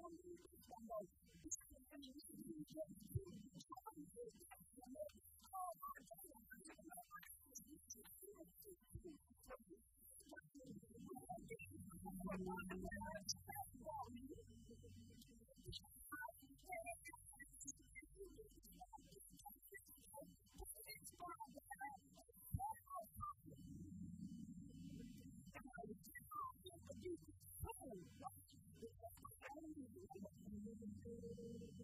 Oh, 何?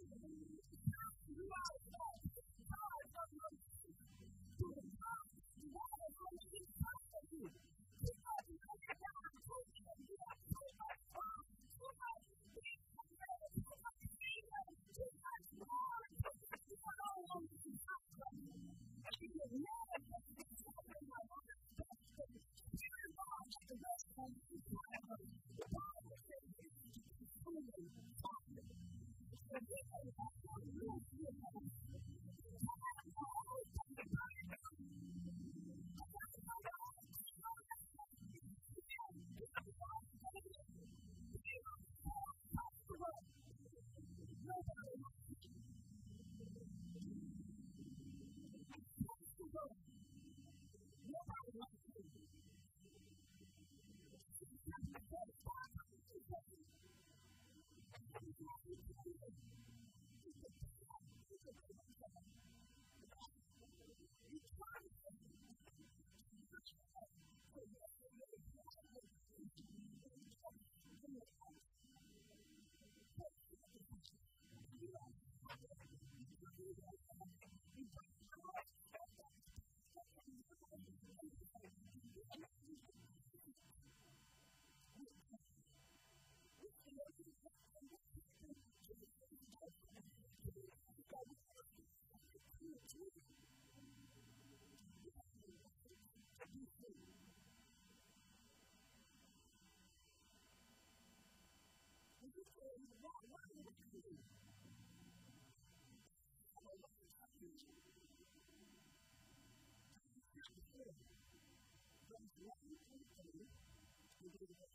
what you can do to do the best.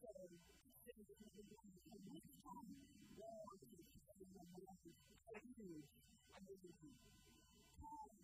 So, this is the one thing that's on the wall, it's the one that's on the wall, it's huge, amazing. Time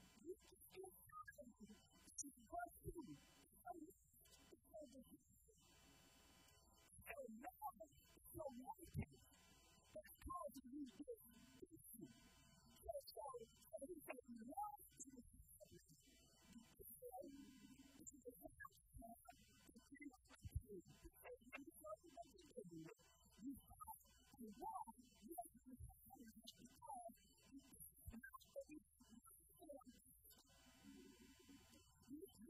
Wow.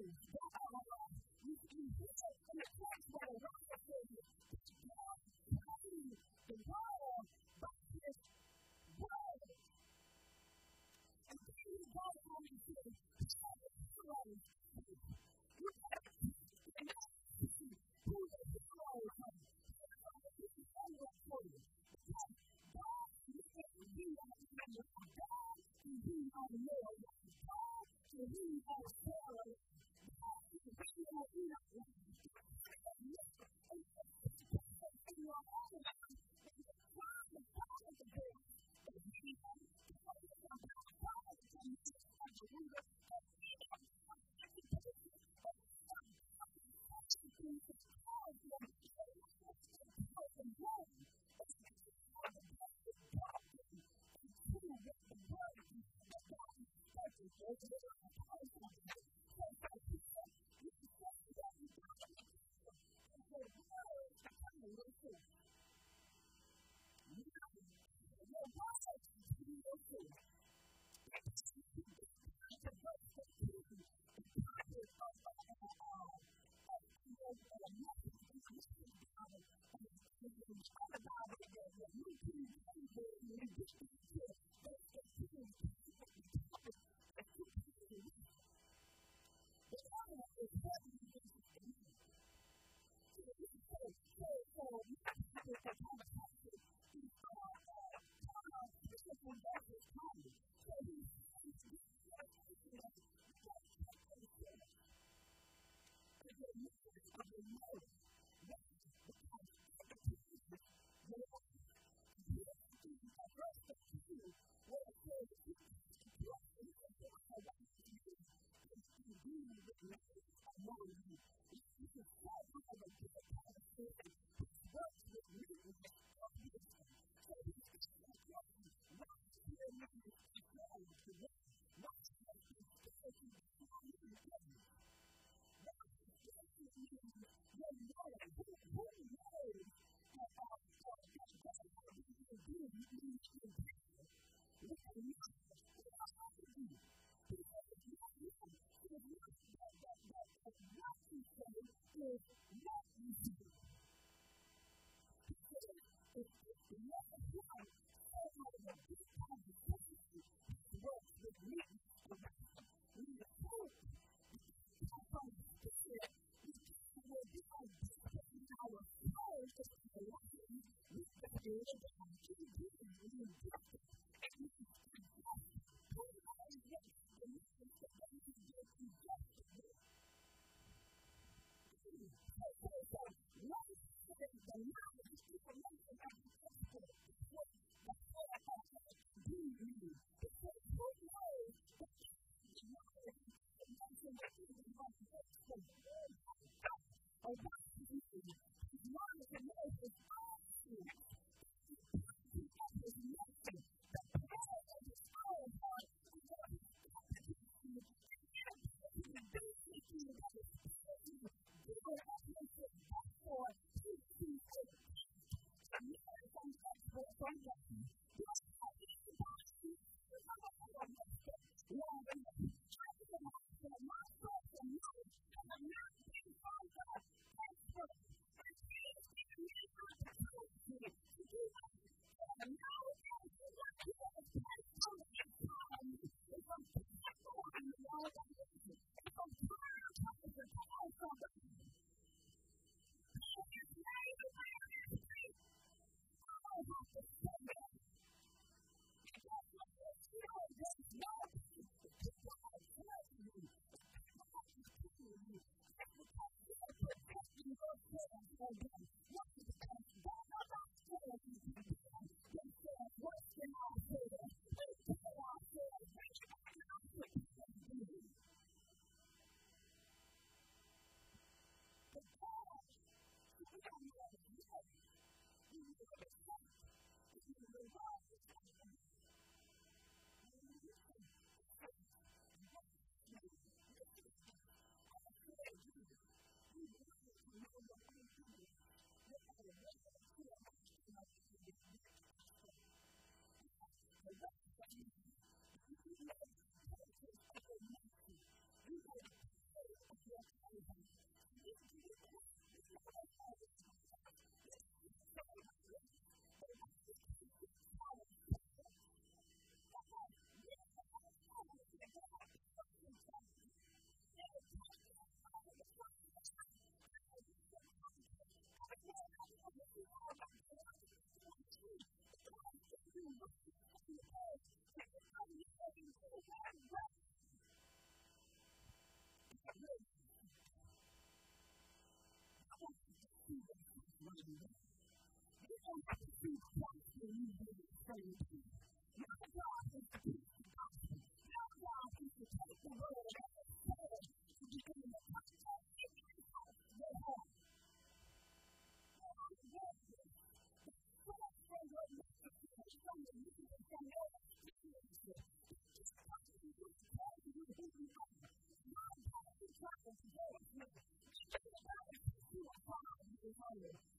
Holy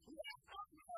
Yes,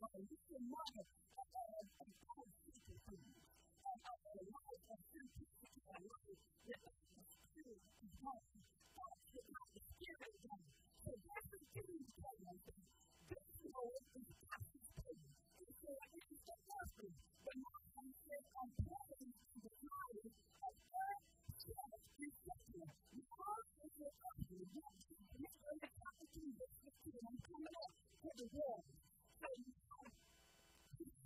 life in life that has a good future for you. And as a life of future, a life that is true to God, that's the kind of spirit that the reverend giving the presence of this world is passing through. And so it is the person, the mindset of praying to the body of earth, church, and culture. The heart is the person, the one who is going to come to Jesus, the kingdom coming up to the world. So you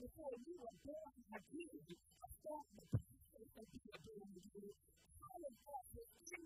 before you. were born had needed a form of the people who were doing the All of that was in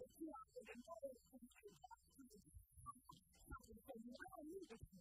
不需要有人保护，不需要有人保护，那我们要有一个。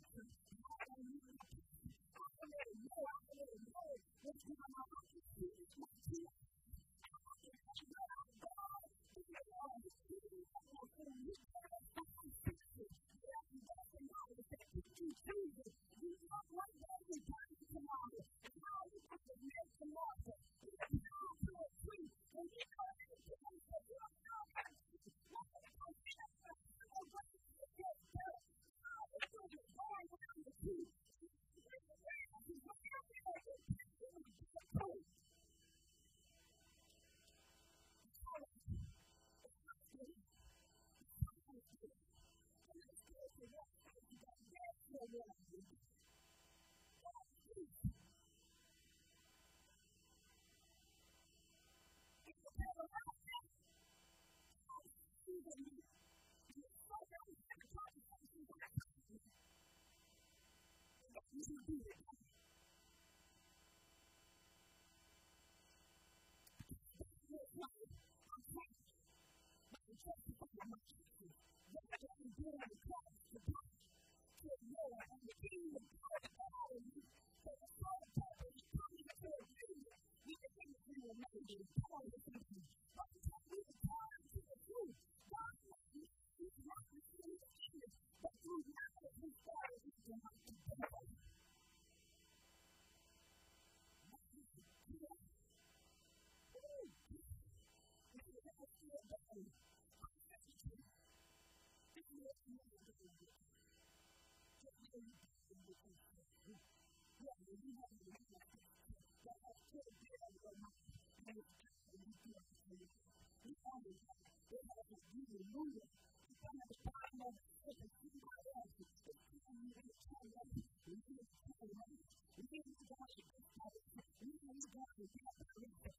realize Hallelujah. They have this hallelujah. Some of the time of the Lord, the time of the Lord, we need to God, we need God, we need God, we need God, we need God,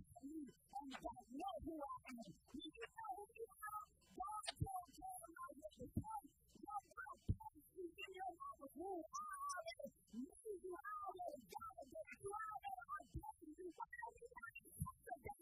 you don't know who I am. You just know who you are. God told Jeremiah at the time, God will place you in your life who I already knew you. I already got it. You already are blessed. You already are yesterday.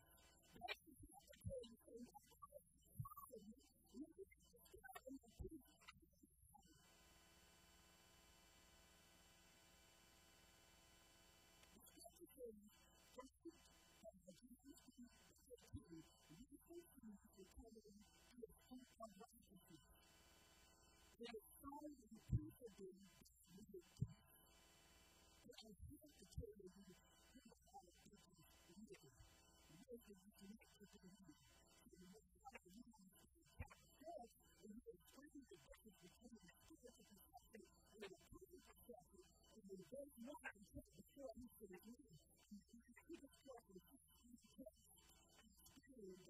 statement a. There is in people being I living, living connected to you. The difference between the and the the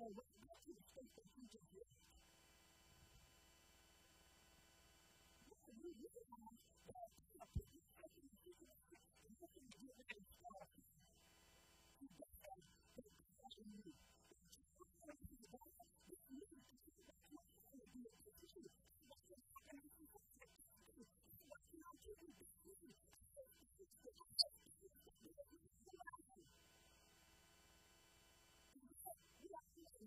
for what message faithful.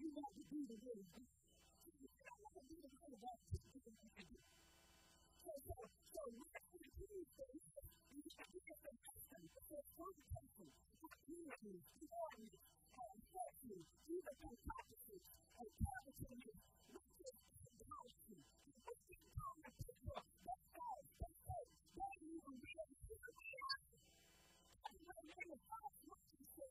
you want to do the will of God. You don't want to do the will of God to do the will of God. So, so, so, we have to do things. We have to get the person, the first person, not unity, glory, and fortune, even and prophecy, and prophecy is wicked and policy. The wicked kind of people, that's God, that's God, that you will be able to do the will of God. That's why we're in the first place to say,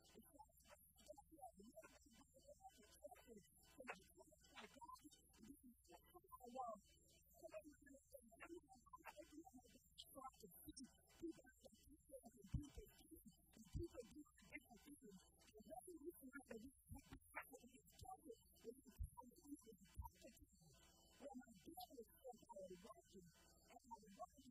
Thank you.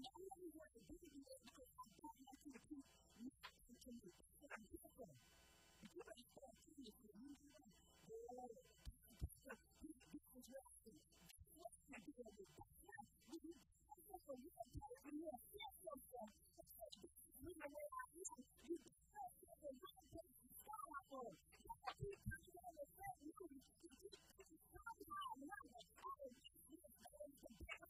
not only what they did in their life, but what they did to do not continue. And I'm different. If you guys fall to me, if you remember that, oh, Thank you.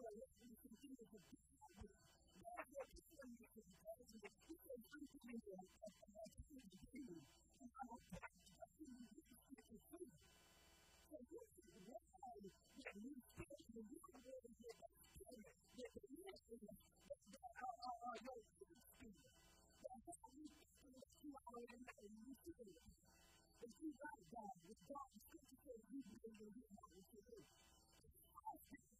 power that we continue to do. That's what the enemy is doing. The people who are doing it are not doing it. And I will back to the human being to the food. So this is the way that we take the real world and get back to it. That the real thing is that our, our, our way to the food. That's what we do with two hours and not in the food. If you got God, if God is going to say, you will be able to do it. It's all things.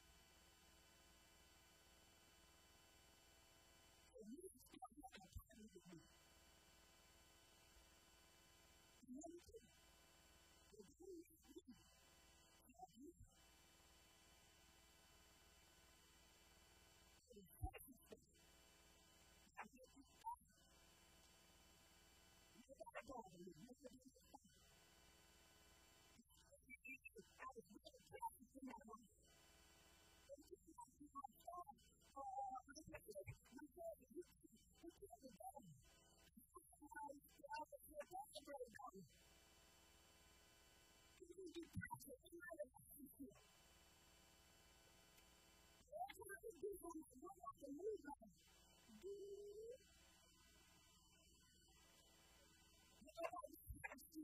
people who want to move on. Yeah.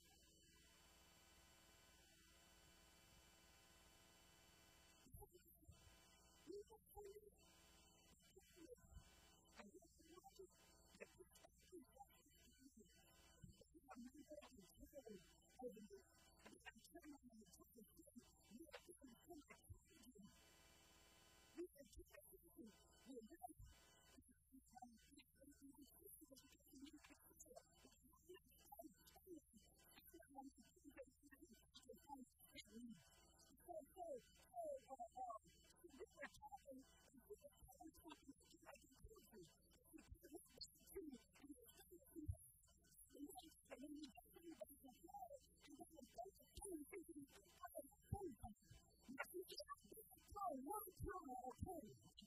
Oh, what a terrible thing!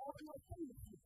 Oh, my goodness.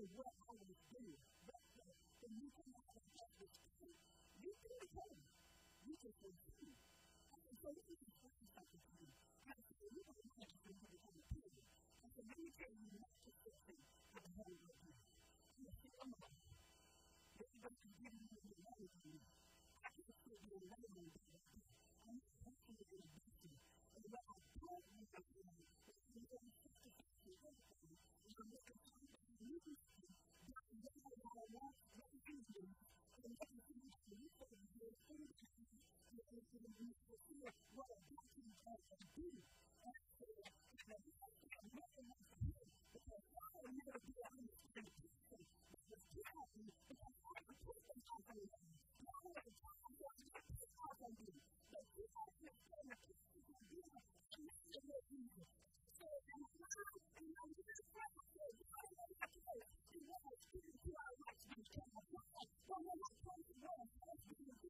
is what I would do. But the, then you can have a justice too. You can be holy. You can be free. And so this is what I'm talking to you. And so you don't want to be holy too. And so let me tell you not to sit it for the whole world. You And I said, I'm not. This is what you're giving me the money to you. I can't put your money on into the youth will see what a blessing God can be. Thank you.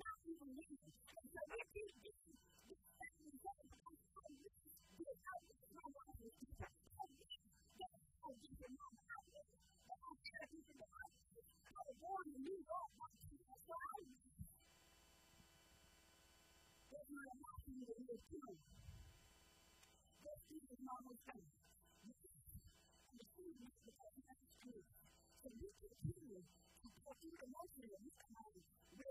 So you. continue to put your emotion in your mind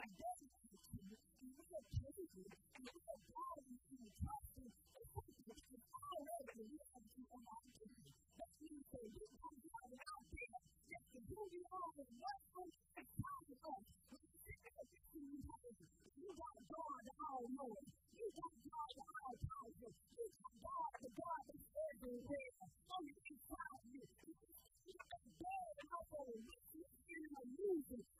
my daddy comes to me, and we are changing, and we are dying to be trusted, and we are changing all over the world to belong to me. That's when you say, you come down and I'll be just to who you are and what comes and how you go. When you sit there, you can be happy. You got God the all-knowing. You got God the all-powerful. You got God the God that's everywhere. On the inside of you. You got God the all-knowing. You got God the all-knowing.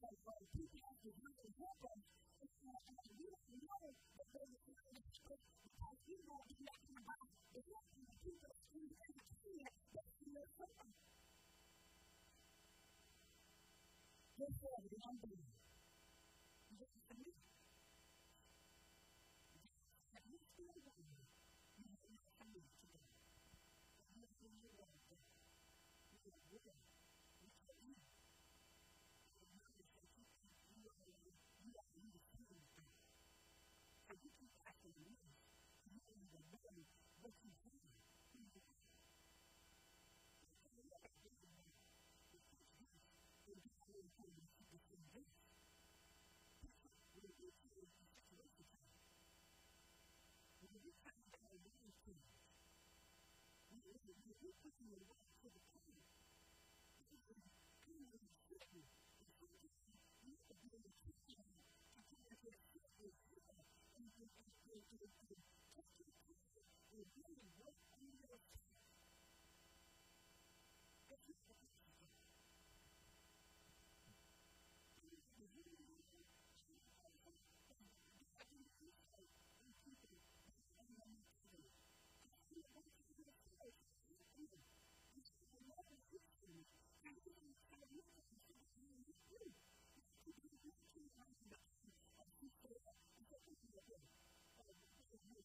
because you. in their the very represented in the world. Thank you you do what Thank you. you.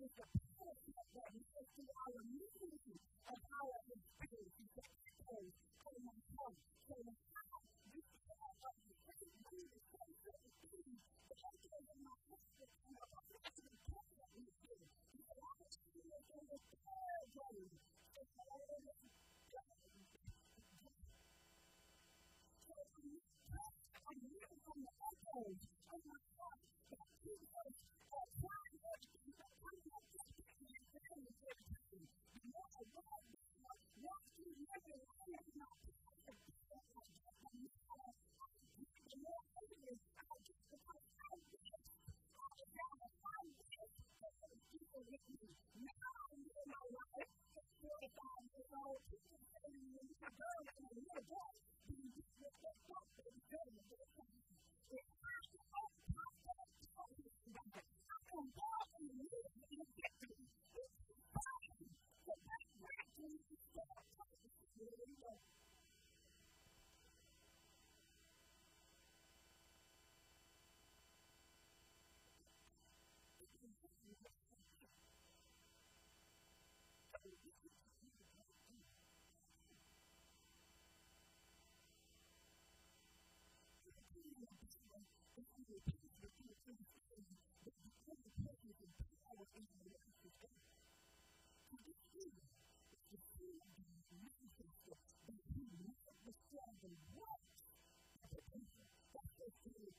is a perfect way to see how amazing and how I can bring to the day for myself, for myself. We can't let the same way to say certain things that I gave in my husband and I was not even told that we did. You know, I was feeling like I was all day. So I was So I'm not I knew from the old days, I'm not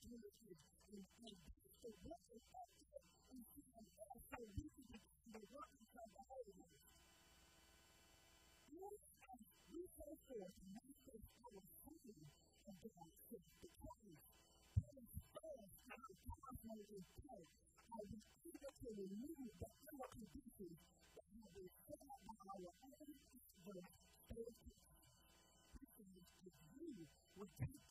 unity in faith. So what is happening in human life? So this is the work of the Holy Ghost. Lord, as we go forth and manifest our holy and God's faith, the Christ, praise God, our God knows His prayer, and we able to remove the poor conditions that have been set up by our own adverse faith. This is the view take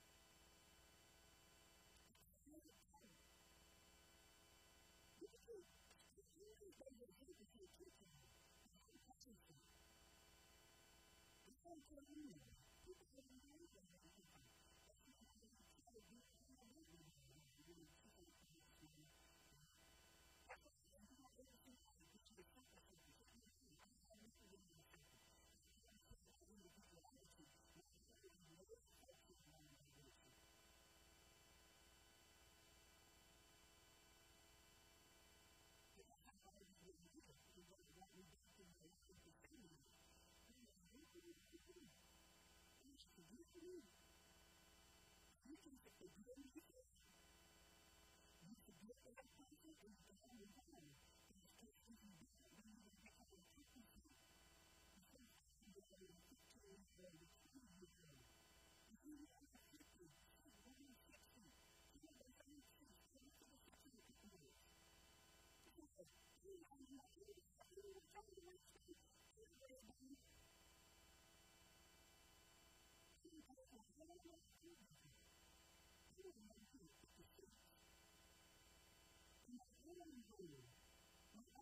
Thank you.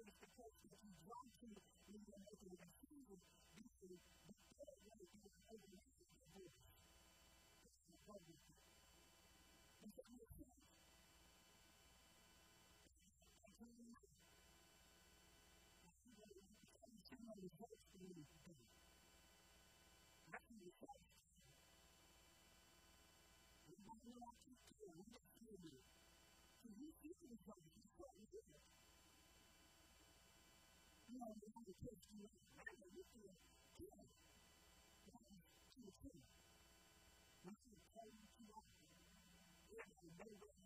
for the protection that He's drawn to in the midst of the season, because the dead never gave an overnight of the voice. This is the problem. Does that make sense? I tell you now, I see that it becomes someone who votes for me today. Nothing is said. We might not keep doing what we're doing. So we feel the problem, he's what we do. Thank you.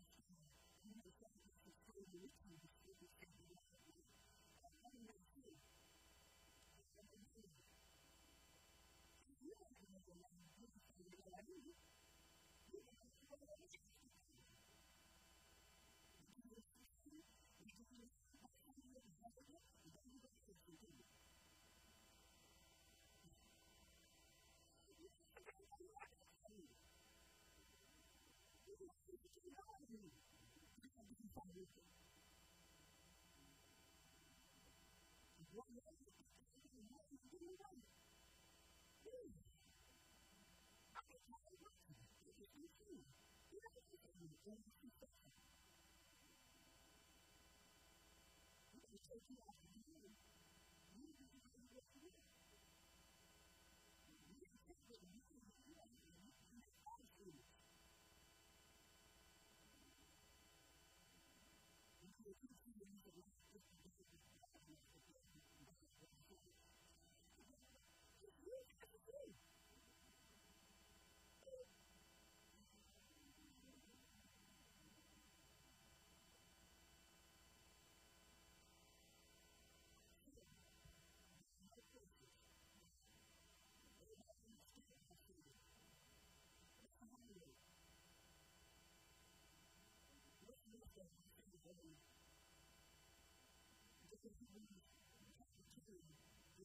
vision. And one day, Thank you.